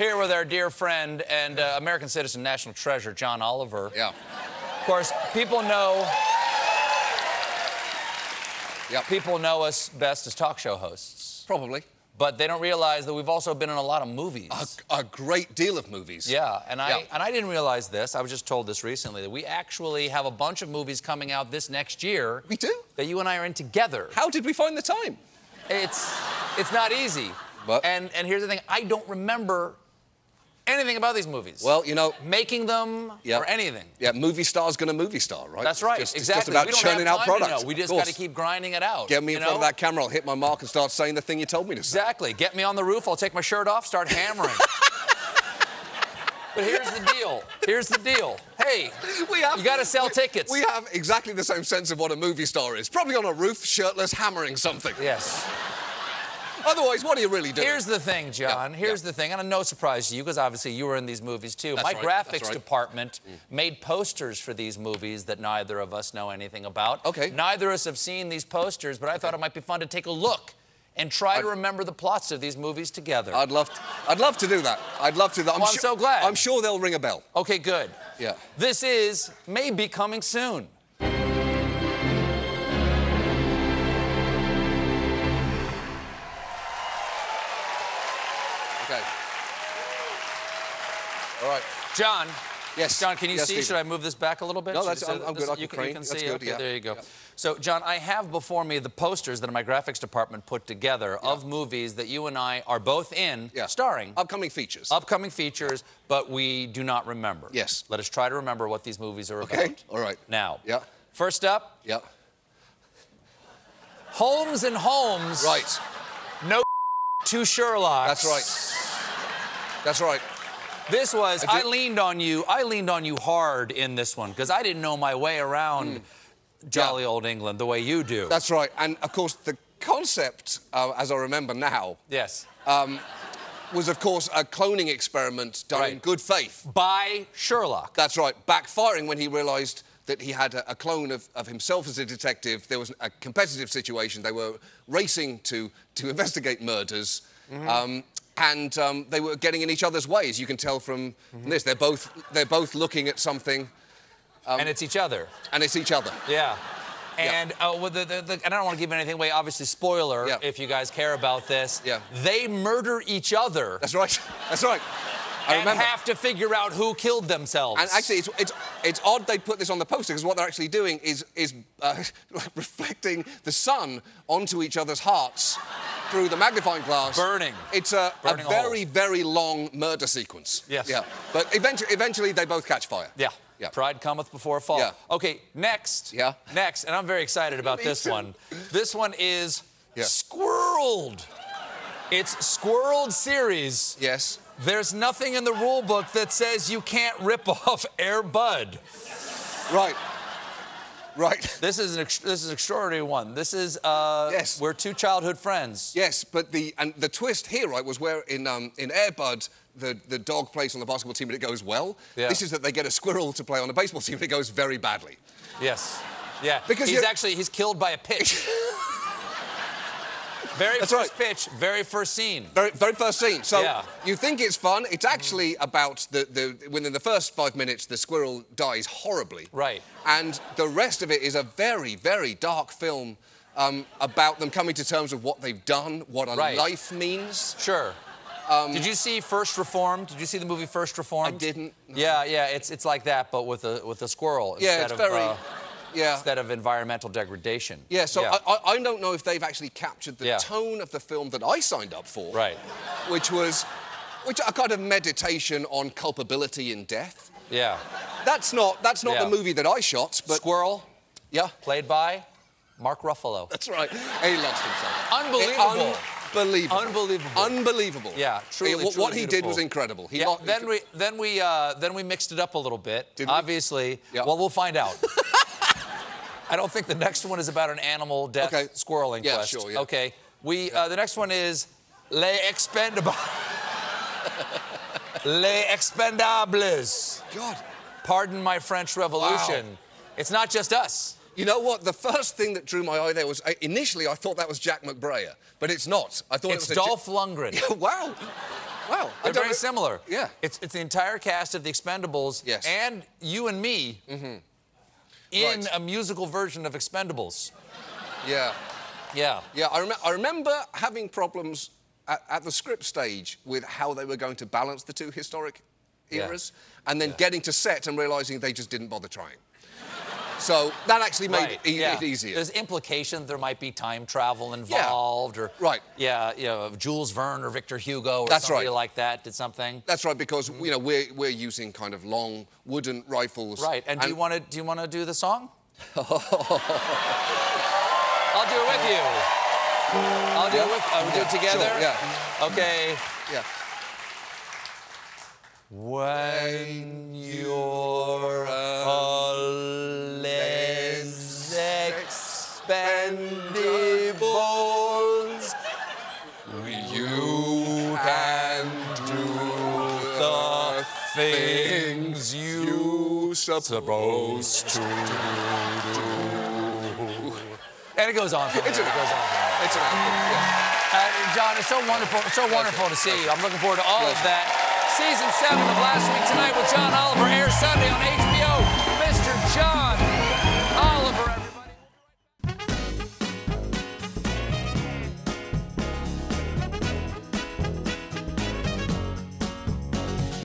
here with our dear friend and uh, American citizen, national treasure, John Oliver. Yeah. Of course, people know. Yeah. People know us best as talk show hosts, Probably. but they don't realize that we've also been in a lot of movies. A, a great deal of movies. Yeah, and I Yeah. and I didn't realize this. I was just told this recently that we actually have a bunch of movies coming out this next year. We do? That you and I are in together. How did we find the time? It's it's not easy. But- and and here's the thing, I don't remember anything about these movies. Well, you know. making them Yeah. or anything. Yeah, movie star's gonna movie star, right? That's right. Just, it's exactly. just about we don't churning have out products. We just got to keep grinding it out. Get me in front of that camera, I'll hit my mark and start saying the thing you told me to say. Exactly. Get me on the roof. I'll take my shirt off, start hammering. but here's the deal. Here's the deal. Hey, We have, you got to sell we- tickets. We have exactly the same sense of what a movie star is. Probably on a roof, shirtless, hammering something. yes. Otherwise, what are you really doing? Here's the thing, John. Yeah, Here's yeah. the thing, and no surprise to you, because obviously you were in these movies too. That's My right, graphics right. Mm. department made posters for these movies that neither of us know anything about. Okay. Neither of us have seen these posters, but I thought it might be fun to take a look and try to I'd- remember the plots of these movies together. I'd love, to, I'd love to do that. I'd love to do that. Well, I'm so glad. I'm sure they'll ring a bell. okay, good. Yeah. This is maybe coming soon. All right. John. Yes. John, can you Yes, see? Stephen. Should I move this back a little bit? No, that's- I'm- I'm this- good. I You can can, you can see. good, okay, yeah. there you go. Yeah. So, John, I have before me the posters that my graphics department put together of movies that you and I are both in, Yeah. starring. Upcoming features. upcoming features, but we do not remember. Yes. Let us try to remember what these movies are Okay. about. All right. Now. Yeah. First up, Yeah. Holmes and Holmes. Right. No to Sherlock. That's right. That's right. This was, I I, leaned on you, I leaned on you hard in this one because I didn't know my way around jolly old England the way you do. Hmm. That's right. And of course, the concept, uh, as I remember now, yes. was of course a cloning experiment done in good faith. By Sherlock. That's right. Backfiring when he realised that he had a, a clone of, of himself as a detective. There was a competitive situation. They were racing to to investigate murders. Mm-hmm. Um, and um, they were getting in each other's ways. You can tell from Mm-hmm. this. They're both they're both looking at something, and it's each other. and it's each other. Yeah. Yeah. And uh, with the, the, the, and I don't want to give anything away. Obviously, spoiler Yeah. if you guys care about this. Yeah. They murder each other That's right. That's right. I and remember. have to figure out who killed themselves. And actually, it's, it's, it's odd they put this on the poster because what they're actually doing is, is uh, reflecting the sun onto each other's hearts through the magnifying glass. Burning. It's a, Burning a very, very long murder sequence. Yes. Yeah. But eventually, eventually they both catch fire. Yeah. Yeah. Pride cometh before a fall. Yeah. Okay, next. Yeah. Next, and I'm very excited about this too. one. This one is Yeah. Squirreled. It's Squirreled series. Yes. There's nothing in the rule book that says you can't rip off Air Bud. Right. Right. This is an this is an extraordinary one. This is uh, Yes. we're two childhood friends. Yes, but the and the twist here, right, was where in um, in Air Bud the, the dog plays on the basketball team and it goes well. Yeah. This is that they get a squirrel to play on the baseball team and it goes very badly. Yes. Yeah. Because he's you're- actually he's killed by a pitch. very That's first right. pitch, very first scene. Very, very first scene. So Yeah. you think it's fun. It's actually about the, the within the first five minutes, the squirrel dies horribly. Right. And the rest of it is a very, very dark film um, about them coming to terms with what they've done, what a Right. life means. Sure. Did you see First Reformed? Did you see the movie First Reformed? I didn't, no. Yeah, yeah. It's it's like that, but with a with a squirrel Yeah, instead it's of very. uh, yeah. instead of environmental degradation. Yeah, so I, I, I don't know if they've actually captured the Yeah. tone of the film that I signed up for. Right. Which was, which a kind of meditation on culpability in death. Yeah. That's not that's not Yeah. the movie that I shot, but Squirrel, yeah, played by Mark Ruffalo. that's right. He lost himself. Unbelievable. Unbelievable. Unbelievable. Unbelievable. Yeah, truly, what, truly what he did was incredible. He Yeah, then we then we uh, then we mixed it up a little bit. Did we? Obviously. Yeah. Well, we'll find out. I don't think the next one is about an animal death Okay. squirrel Yeah, inquest. sure, yeah. Okay. We uh, the next one is Les Expendables. Les Expendables. God. Pardon my French Revolution. Wow. It's not just us. You know what? The first thing that drew my eye there was I, initially I thought that was Jack McBrayer, but it's not. I thought It's it was Dolph Lundgren. wow. Wow, They're very similar. Yeah. It's, it's the entire cast of The Expendables Yes. and you and me in Right. a musical version of Expendables. Yeah. Yeah. Yeah, I, rem- I remember having problems at, at the script stage with how they were going to balance the two historic Yeah. eras, and then getting to set and realizing they just didn't bother trying. So that actually made Right, it, yeah. it easier. There's implication there might be time travel involved, or Right. yeah, you know, Jules Verne or Victor Hugo or That's somebody right. like that did something. That's right, because you know we're we're using kind of long wooden rifles. Right. And, do you want to do you want to do the song? I'll do it with you. I'll do Yeah? it with. Uh, we'll do it together. sure, yeah. Okay. Yeah. When you're expendables, you can do the things you supposed to do. And it goes on. From It's there. an It goes on. It's an anthem. Yeah. Uh, John, it's so wonderful, it's so wonderful to see you. I'm looking forward to all of that. Season seven of Last Week Tonight with John Oliver airs Sunday on.